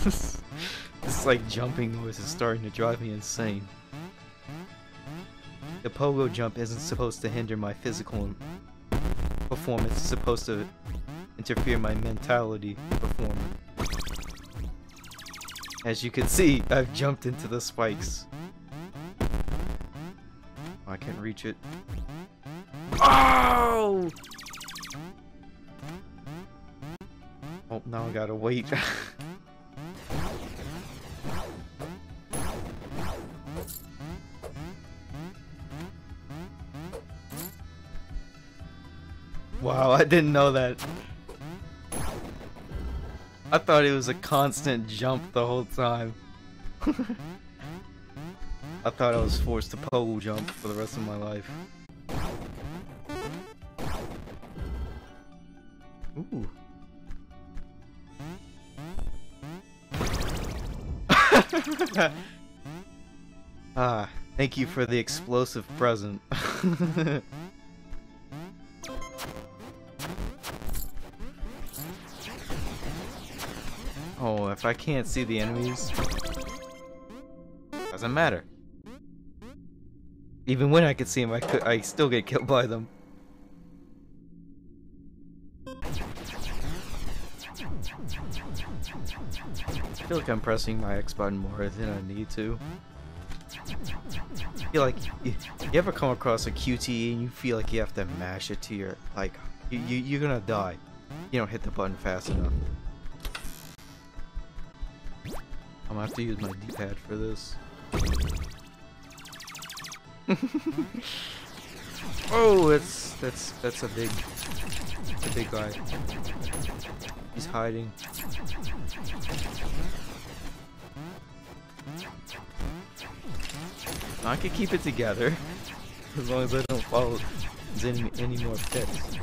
this like jumping noise is starting to drive me insane. The pogo jump isn't supposed to hinder my physical performance, it's supposed to interfere my mentality performance. As you can see, I've jumped into the spikes. I can't reach it. Oh! Oh, now I gotta wait. wow, I didn't know that. I thought it was a constant jump the whole time. I thought I was forced to pole jump for the rest of my life. Ooh. ah, thank you for the explosive present. oh, if I can't see the enemies, doesn't matter. Even when I could see them, I could I still get killed by them. I feel like I'm pressing my X button more than I need to. I feel like you, you ever come across a QTE and you feel like you have to mash it to your like you, you you're gonna die. You don't hit the button fast enough. I'm gonna have to use my D-pad for this. oh, it's that's that's a big, a big guy. He's hiding. I can keep it together as long as I don't follow any, any more pits.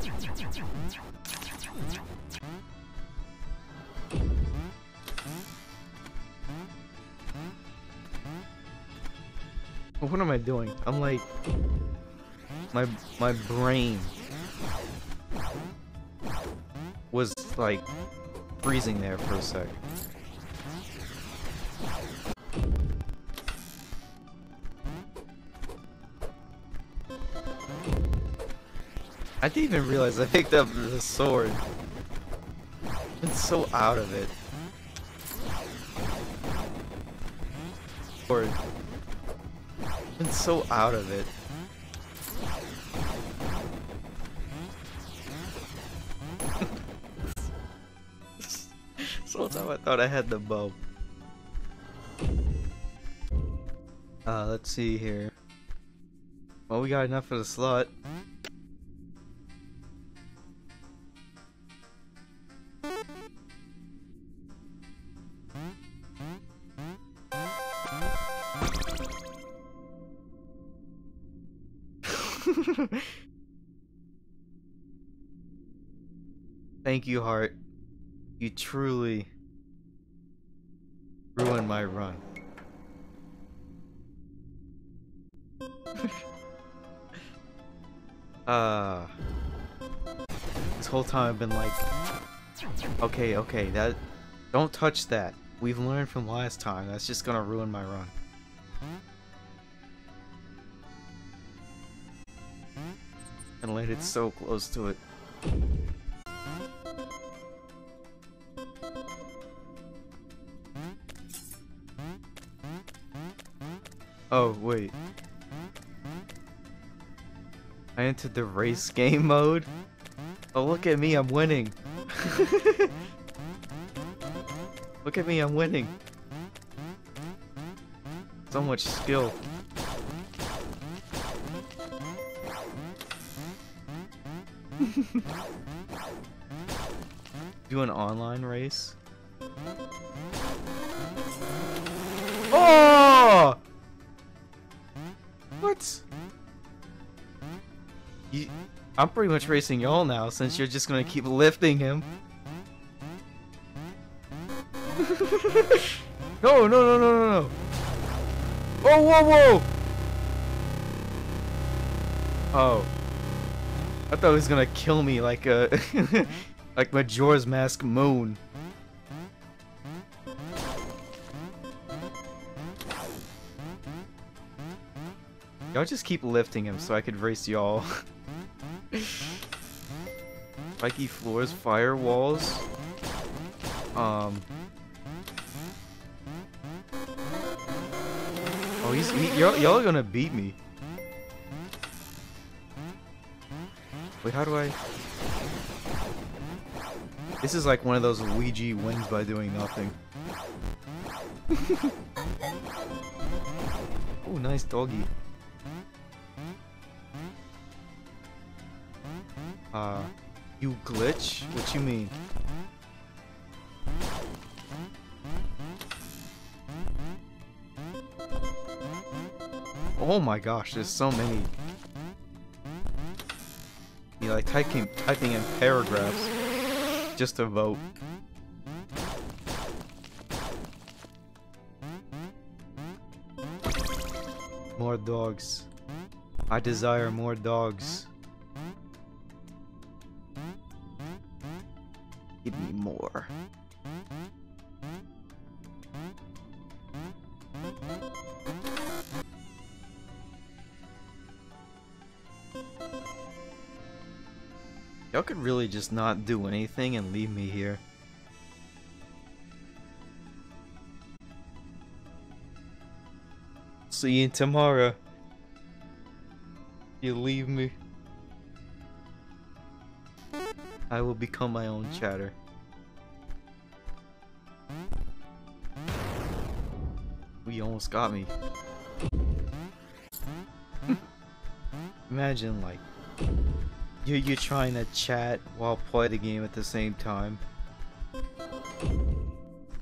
What am I doing? I'm like my my brain was like freezing there for a sec. I didn't even realize I picked up the sword. I've so out of it. Been so out of it. whole time I thought I had the bow. Uh, let's see here. Well, we got enough for the slot. Thank you, Heart. You truly ruined my run. uh this whole time I've been like okay okay that don't touch that we've learned from last time that's just gonna ruin my run and landed so close to it Oh, wait. I entered the race game mode? Oh, look at me, I'm winning. look at me, I'm winning. So much skill. Do an online race? Oh! What? You, I'm pretty much racing y'all now since you're just gonna keep lifting him. no, no, no, no, no, no. Oh, whoa, whoa! Oh. I thought he was gonna kill me like a like Majora's Mask moon. Y'all just keep lifting him so I could race y'all. Spiky floors, firewalls. Um. Oh, he's y'all gonna beat me. Wait, how do I? This is like one of those Luigi wins by doing nothing. oh, nice doggy. Uh, you glitch? What you mean? Oh my gosh, there's so many. Like typing typing in paragraphs just to vote. More dogs. I desire more dogs. Give me more. Y'all could really just not do anything and leave me here. See you tomorrow. You leave me. I will become my own chatter. We almost got me. Imagine like you you trying to chat while play the game at the same time.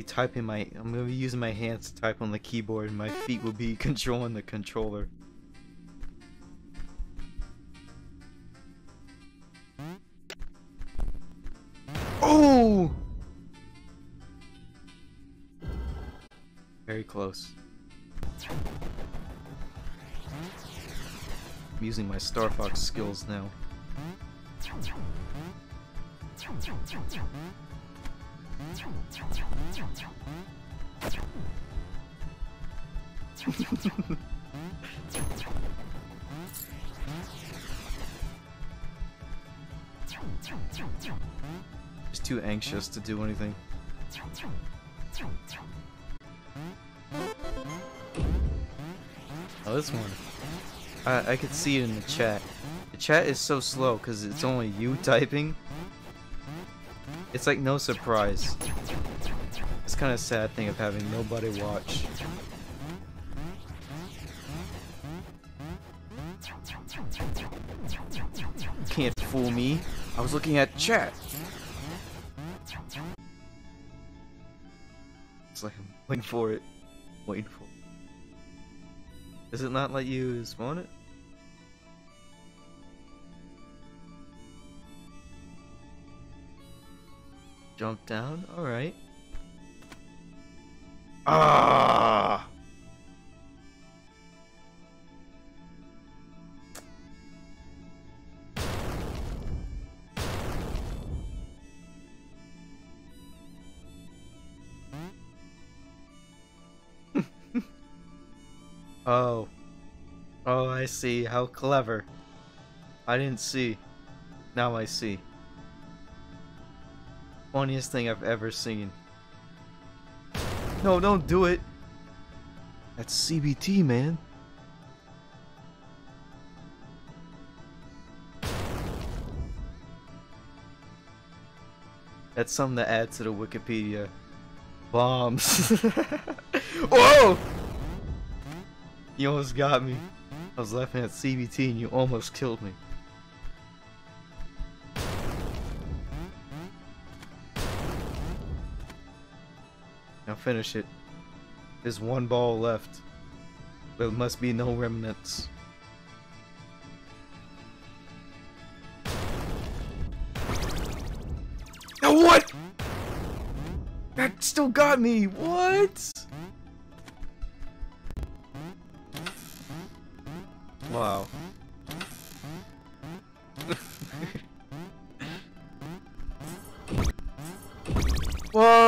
Type in my I'm gonna be using my hands to type on the keyboard and my feet will be controlling the controller. Oh! Very close. I'm using my Star Fox skills now. Just too anxious to do anything. Oh, this one. I, I could see it in the chat. The chat is so slow because it's only you typing. It's like no surprise. It's kind of sad thing of having nobody watch. can't fool me. I was looking at chat. It's like I'm waiting for it. Waiting for it. Does it not let you spawn it? Jump down? Alright. Ah! Oh. Oh, I see. How clever. I didn't see. Now I see. Funniest thing I've ever seen. No, don't do it. That's CBT, man. That's something to add to the Wikipedia. Bombs. Whoa! You almost got me. I was laughing at CBT and you almost killed me. Now finish it. There's one ball left. There must be no remnants. Now what? That still got me. What? Wow. Whoa!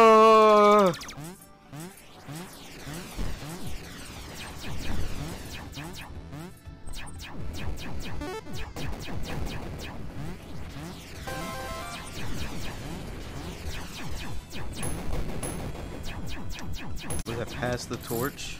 Pass the torch?